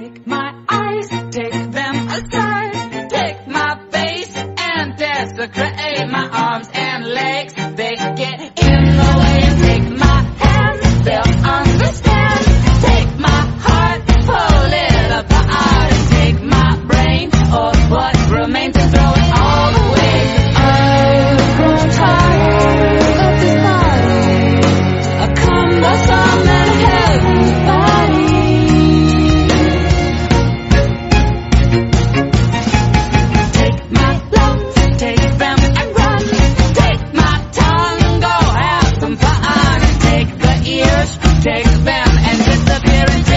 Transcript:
Take my eyes, take them aside, take my face, and that's the crazy. and disappear